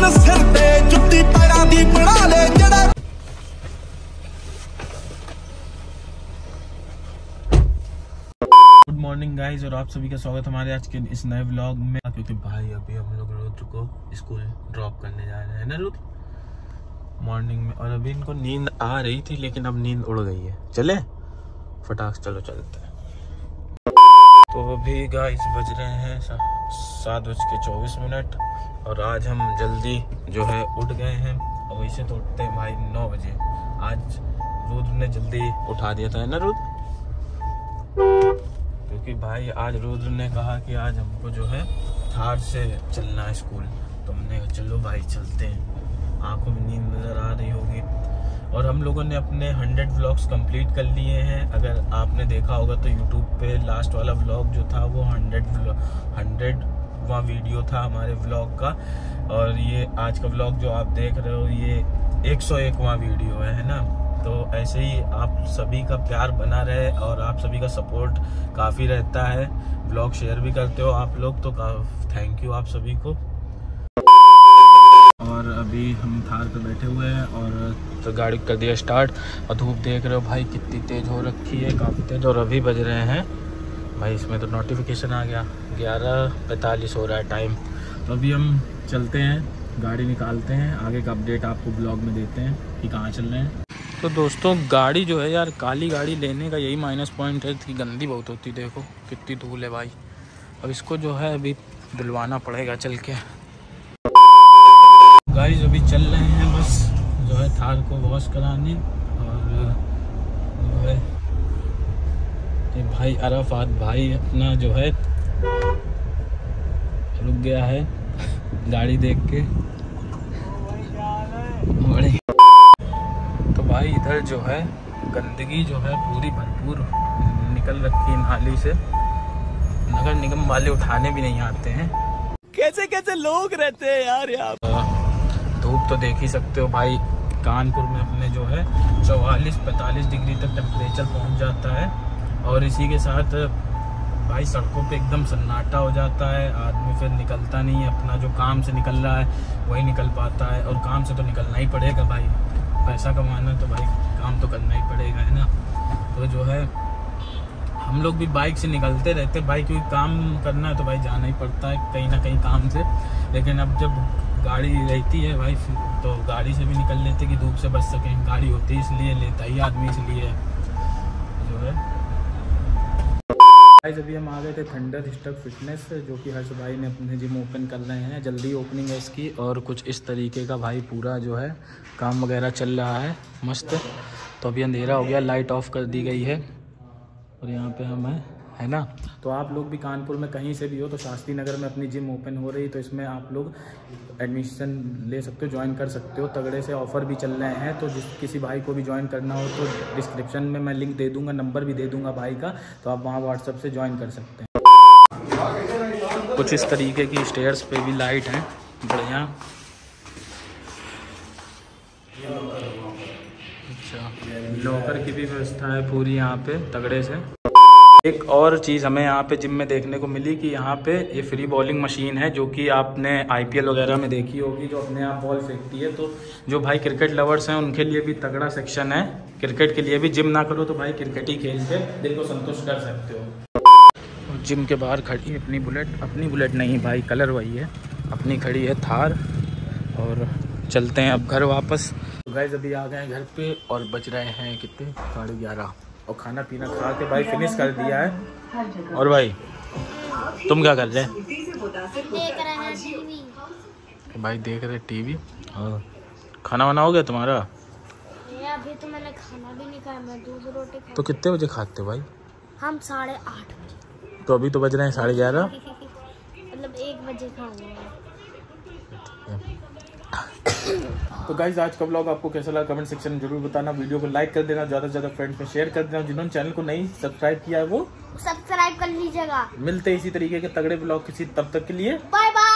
ਹੁਣ ਸਿਰ ਤੇ ਜੁੱਤੀ ਪੈਰਾਂ ਦੀ ਬਣਾ ਲੈ ਜਿਹੜਾ गुड मॉर्निंग गाइस और आप सभी का स्वागत है हमारे आज के इस नए व्लॉग में क्योंकि भाई अभी हम लोग रुद्र को स्कूल ड्रॉप करने जा रहे हैं ना रुद्र मॉर्निंग में और अभी इनको नींद आ रही थी लेकिन अब नींद उड़ गई है चले फटाक से चलो चलते हैं तो अभी गाइस बज रहे हैं सा- सात बज के चौबीस मिनट और आज हम जल्दी जो है उठ गए हैं और वैसे तो उठते हैं भाई नौ बजे। आज रुद्र ने जल्दी उठा दिया था ना रुद्र? क्योंकि भाई आज रुद्र ने कहा कि आज हमको जो है थार से चलना है स्कूल। तो हमने कहा, चलो भाई, चलते हैं। आँखों में नींद नज़र आ रही होगी। और हम लोगों ने अपने 100 व्लॉग्स कंप्लीट कर लिए हैं। अगर आपने देखा होगा तो यूट्यूब पे लास्ट वाला व्लॉग जो था वो 100 100 चौदहवा वीडियो था हमारे व्लॉग का। और ये आज का व्लॉग जो आप देख रहे हो ये एक सौ एकवा वीडियो है, है ना? तो ऐसे ही आप सभी का प्यार बना रहे और आप सभी का सपोर्ट काफ़ी रहता है। ब्लॉग शेयर भी करते हो आप लोग तो थैंक यू आप सभी को। और अभी हम थार पे बैठे हुए हैं और तो गाड़ी कर दिया स्टार्ट और धूप देख रहे हो भाई कितनी तेज़ हो रखी है काफ़ी तेज़। और अभी बज रहे हैं। भाई इसमें तो नोटिफिकेशन आ गया। ग्यारह पैंतालीस हो रहा है टाइम तो अभी हम चलते हैं, गाड़ी निकालते हैं, आगे का अपडेट आपको ब्लॉग में देते हैं कि कहाँ चल रहे हैं। तो दोस्तों, गाड़ी जो है यार, काली गाड़ी लेने का यही माइनस पॉइंट है कि गंदी बहुत होती देखो, कितनी धूल है भाई। अब इसको जो है अभी धुलवाना पड़ेगा चल के। गाइस अभी चल रहे हैं, बस जो है थार को वॉश कराने और, जो है भाई अराफात भाई अपना जो है रुक गया है। गाड़ी देख के। तो भाई इधर जो है गंदगी जो है पूरी भरपूर निकल रखी है नाली से। नगर निगम वाले उठाने भी नहीं आते हैं। कैसे कैसे लोग रहते हैं यार यहाँ? धूप तो देख ही सकते हो भाई। कानपुर में अपने जो है चौवालीस पैंतालीस डिग्री तक टेम्परेचर पहुँच जाता है। और इसी के साथ भाई सड़कों पे एकदम सन्नाटा हो जाता है, आदमी फिर निकलता नहीं है, अपना जो काम से निकल रहा है, वही निकल पाता है, और काम से तो निकलना ही पड़ेगा भाई। पैसा कमाना तो भाई काम तो करना ही पड़ेगा, है ना? तो जो है, हम लोग भी बाइक से निकलते रहते भाई क्योंकि काम करना है तो भाई जाना ही पड़ता है, कहीं ना कहीं काम से। लेकिन अब जब गाड़ी रहती है भाई तो गाड़ी से भी निकल लेते कि धूप से बच सकें। गाड़ी होती है इसलिए, लेता ही आदमी इसलिए। जो है गाइस अभी हम आ गए थे थंडर स्टक फिटनेस जो कि हर्ष भाई ने अपने जिम ओपन कर रहे हैं। जल्दी ओपनिंग है इसकी और कुछ इस तरीके का भाई पूरा जो है काम वगैरह चल रहा है, मस्त। तो अभी अंधेरा हो गया लाइट ऑफ़ कर दी गई है। और यहाँ पे हम हैं। है ना? तो आप लोग भी कानपुर में कहीं से भी हो तो शास्त्री नगर में अपनी जिम ओपन हो रही तो इसमें आप लोग एडमिशन ले सकते हो ज्वाइन कर सकते हो। तगड़े से ऑफ़र भी चल रहे हैं तो जिस किसी भाई को भी ज्वाइन करना हो तो डिस्क्रिप्शन में मैं लिंक दे दूँगा नंबर भी दे दूँगा भाई का तो आप वहाँ व्हाट्सअप से ज्वाइन कर सकते हैं। कुछ इस तरीके की स्टेयर्स पे भी लाइट हैं बढ़िया। अच्छा लॉकर की भी व्यवस्था है पूरी यहाँ पे तगड़े से। एक और चीज़ हमें यहाँ पे जिम में देखने को मिली कि यहाँ पे ये फ्री बॉलिंग मशीन है, जो कि आपने आईपीएल वगैरह में देखी होगी, जो अपने आप बॉल फेंकती है। तो जो भाई क्रिकेट लवर्स हैं, उनके लिए भी तगड़ा सेक्शन है। क्रिकेट के लिए भी जिम ना करो तो भाई क्रिकेट ही खेल के दिल को संतुष्ट कर सकते हो। जिम के बाहर खड़ी अपनी बुलेट अपनी बुलेट नहीं भाई कलर वही है। अपनी खड़ी है थार, और चलते हैं अब घर वापस। गाइज़ अभी आ गए हैं घर पे, और बज रहे हैं कितने? साढ़े ग्यारह। और खाना पीना खा के भाई फिनिश कर दिया है। और भाई तुम क्या कर रहे? हैं देख रहे हैं टीवी भाई देख रहे टीवी? और खाना वाना हो गया तुम्हारा अभी तो मैंने खाना भी नहीं खाया मैं दूध रोटी तो कितने बजे खाते हो भाई? हम साढ़े आठ बजे। तो अभी तो बज रहे हैं साढ़े ग्यारह? मतलब एक बजे खाऊँगा। तो गाइज़ आज का ब्लॉग आपको कैसा लगा कमेंट सेक्शन में ज़रूर बताना। वीडियो को लाइक कर देना ज़्यादा से ज़्यादा फ्रेंड्स में शेयर कर देना। जिन्होंने चैनल को नहीं सब्सक्राइब किया है वो सब्सक्राइब कर लीजिएगा। मिलते हैं इसी तरीके के तगड़े ब्लॉग किसी तब तक के लिए। Bye bye